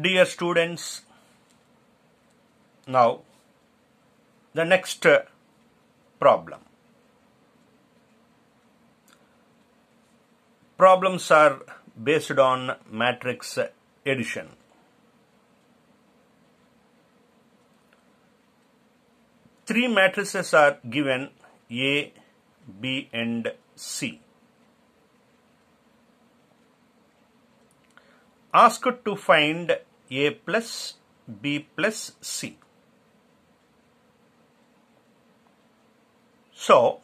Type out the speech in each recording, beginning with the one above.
Dear students, now the next problem. Problems are based on matrix addition. Three matrices are given A, B, and C. Asked to find A plus B plus C. So,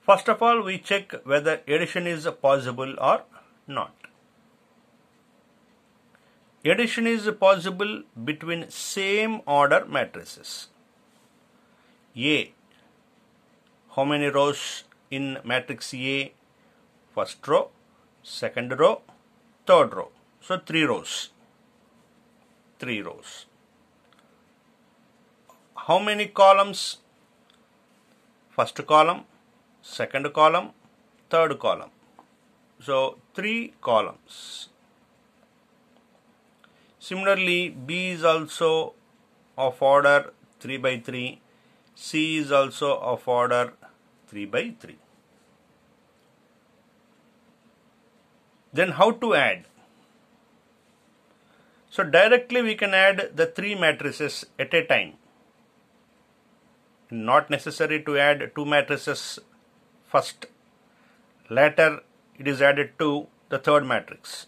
first of all, we check whether addition is possible or not. Addition is possible between same order matrices. A. How many rows in matrix A? First row, second row, third row. So three rows. Three rows. How many columns? First column, second column, third column. So three columns. Similarly, B is also of order 3 by 3. C is also of order 3 by 3. Then how to add? So directly we can add the three matrices at a time. Not necessary to add two matrices first. Later it is added to the third matrix.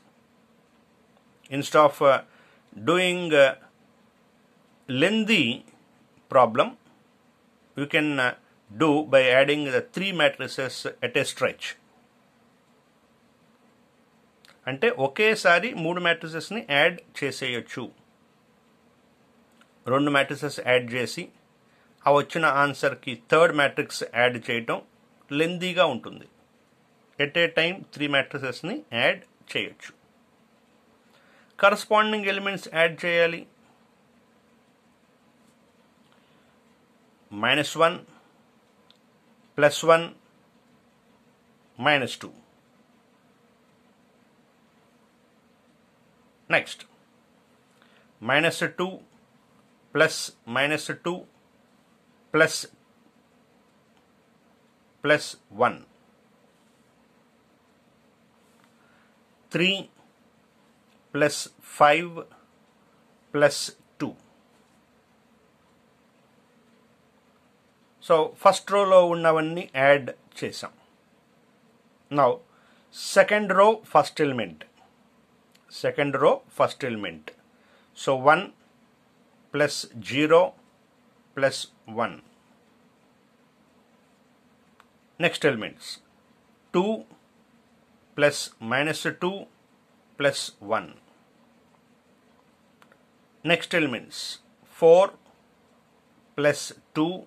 Instead of uh, doing uh, lengthy problem, you can uh, do by adding the three matrices at a stretch. అంటే ఒకేసారి మూడు మ్యాట్రిసెస్ని add చేసేయచ్చు. రెండు matrices add చేసి ఆ వచ్చిన ఆన్సర్కి third matrix add చేయటం లెందీగా ఉంటుంది. ఎట్ ఏ టైం త్రీ మ్యాట్రిసెస్ని యాడ్ చేయొచ్చు. కరస్పాండింగ్ ఎలిమెంట్స్ యాడ్ చేయాలి. Minus one plus one minus two. Next minus two plus minus two plus plus one three plus five plus two so first రోలో ఉన్నవన్నీ add చేసాం now second row first element second row first element. So 1 plus 0 plus 1 next elements. 2 plus minus 2 plus 1 next elements. 4 plus 2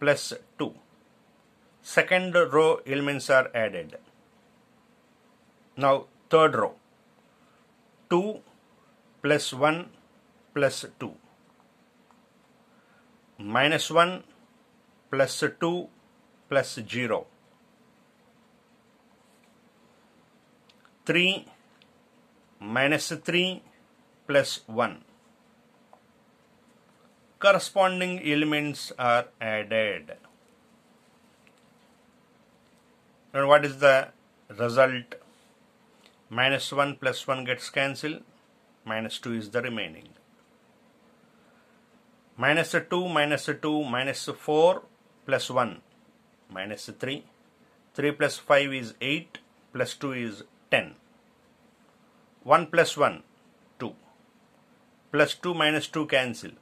plus 2 second row elements are added. Now third row. 2 plus 1 plus 2 minus 1 plus 2 plus 0 3 minus 3 plus 1 corresponding elements are added. And what is the result? Minus 1 plus 1 gets cancelled, minus 2 is the remaining. Minus 2, minus 2, minus 4 plus 1, minus 3. 3 plus 5 is 8, plus 2 is 10. 1 plus 1, 2. Plus 2 minus 2 cancel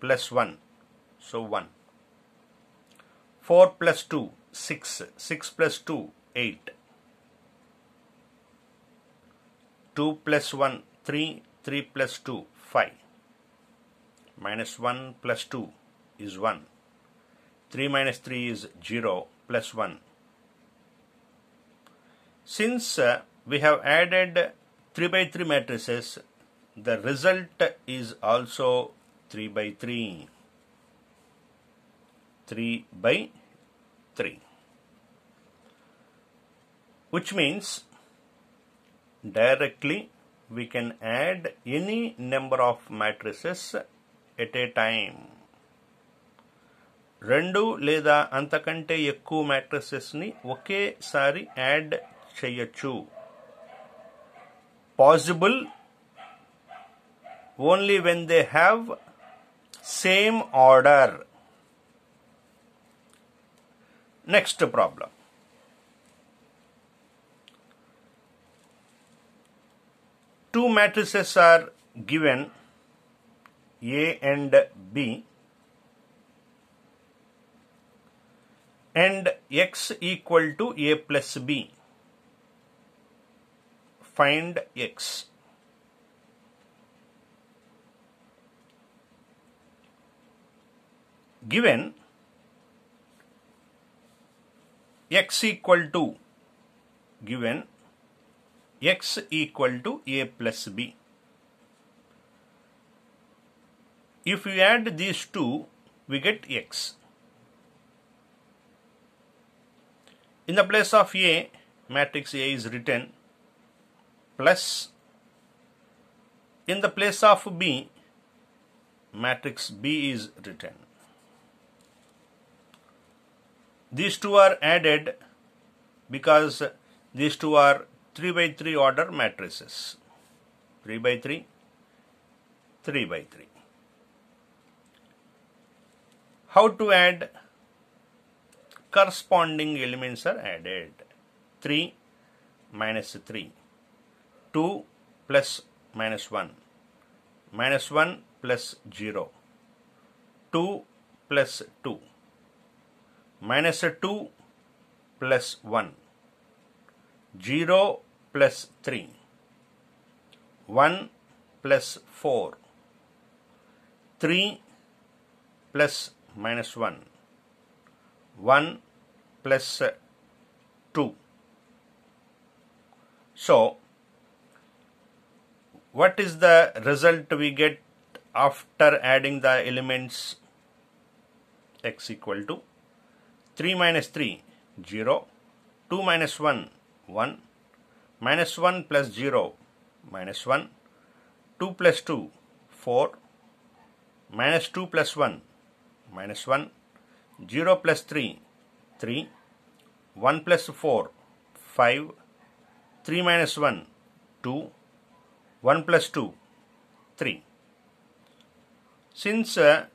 plus 1 so 1 4 plus 2 6 6 plus 2 8 2 plus 1 3 3 plus 2 5 minus 1 plus 2 is 1 3 minus 3 is 0 plus 1 since uh, we have added 3 by 3 matrices the result is also 3 by 3 3 by 3 which means directly we can add any number of matrices at a time. రెండు లేదా అంతకంటే ఎక్కువ మ్యాట్రిసెస్ని ఒకేసారి add చేయొచ్చు. Possible only when they have same order next problem two matrices are given A and B and x equal to A plus B. Find x. Given x equal to given x equal to a plus b. If we add these two, we get x. In the place of A, matrix A is written plus. In the place of B, matrix B is written. These two are added because these two are 3 by 3 order matrices. 3 by 3, 3 by 3. How to add? Corresponding elements are added. 3 minus 3, 2 plus minus 1, minus 1 plus 0, 2 plus 2, minus 2 plus 1, 0 plus 3, 1 plus 4, 3 plus minus 1, 1 plus 2. So, what is the result we get after adding the elements x equal to? 3 minus 3 0 2 minus 1 1 minus 1 plus 0 minus 1 2 plus 2 4 minus 2 plus 1 minus 1 0 plus 3 3 1 plus 4 5 3 minus 1 2 1 plus 2 3 since uh,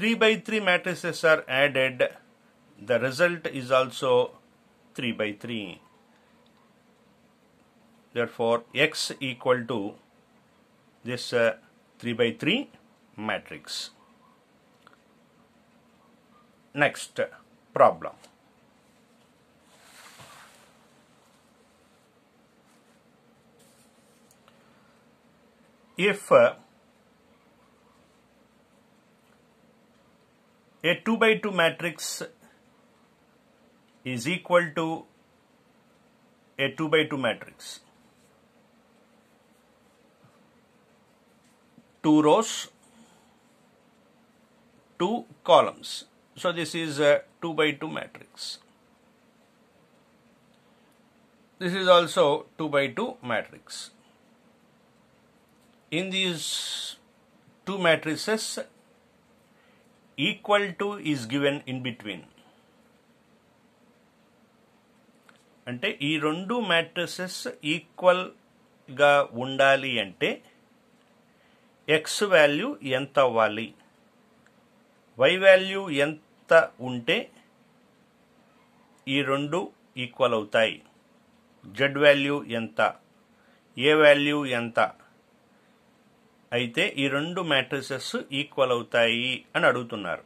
3 by 3 matrices are added the result is also 3 by 3 therefore x equal to this uh, 3 by 3 matrix next problem if uh, a 2 by 2 matrix is equal to a 2 by 2 matrix. Two rows, two columns. So this is a 2 by 2 matrix. This is also 2 by 2 matrix. In these two matrices, equal to is given in between. అంటే ఈ రెండు matrices ఈక్వల్గా ఉండాలి అంటే X value ఎంత అవ్వాలి? Y value ఎంత ఉంటే ఈ రెండు ఈక్వల్ అవుతాయి. జెడ్ వాల్యూ ఎంత? ఏ వాల్యూ ఎంత? అయితే ఈ రెండు మ్యాట్రిసెస్ ఈక్వల్ అవుతాయి అని అడుగుతున్నారు.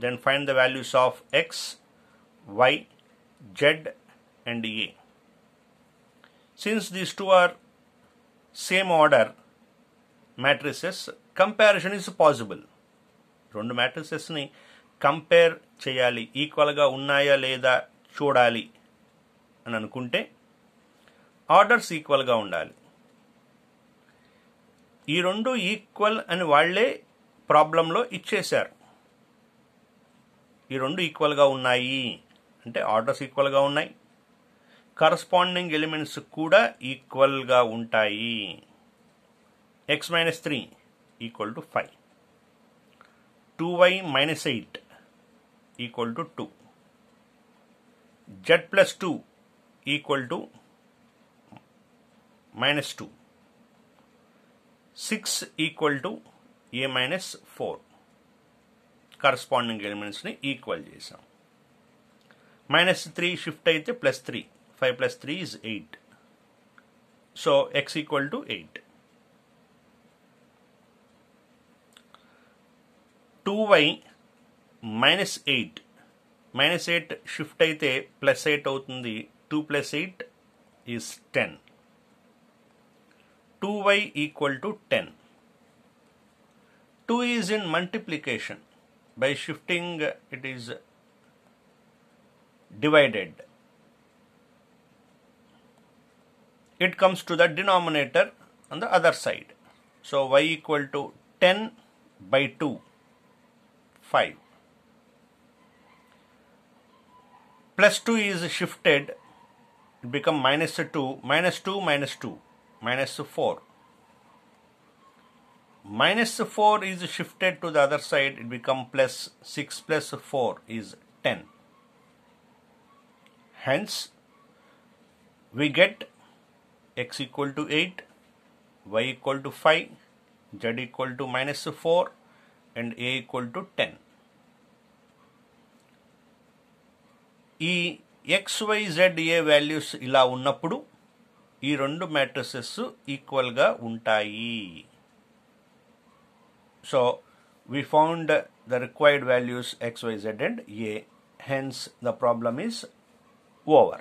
Then find the values of X Y Z and ఈ since this two are same order matrices comparison is possible. రెండు మ్యాట్రిసెస్ని కంపేర్ చేయాలి. ఈక్వల్గా ఉన్నాయా లేదా చూడాలి అని అనుకుంటే ఆర్డర్స్ ఈక్వల్గా ఉండాలి. ఈ రెండు ఈక్వల్ అని వాళ్ళే ప్రాబ్లంలో ఇచ్చేశారు. ఈ రెండు ఈక్వల్గా ఉన్నాయి అంటే ఆర్డర్స్ ఈక్వల్గా ఉన్నాయి. కరస్పాండింగ్ ఎలిమెంట్స్ కూడా ఈక్వల్గా ఉంటాయి. X minus 3 equal to 5. 2y minus 8 equal to 2. z plus 2 equal to minus 2. 6 equal to a minus 4. Corresponding ఎలిమెంట్స్ని equal చేసాం మైనస్ త్రీ షిఫ్ట్ అయితే plus three five plus three is eight so X equal to eight two y minus eight minus eight shift అయితే plus eight అవుతుంది two plus eight is ten two y equal to ten two is in multiplication by shifting it is divided it comes to the denominator on the other side so y equal to 10 by 2 5 plus 2 is shifted it become minus 2 minus 2 minus 2 minus 4 minus 4 is shifted to the other side it become plus 6 plus 4 is 10 hence we get x equal to 8 y equal to 5 z equal to minus 4 and a equal to 10 ఈ XYZ ఏ values ఇలా ఉన్నప్పుడు ఈ రెండు matrices ఈక్వల్గా ఉంటాయి So we found the required values x, y, z and a. Hence the problem is over.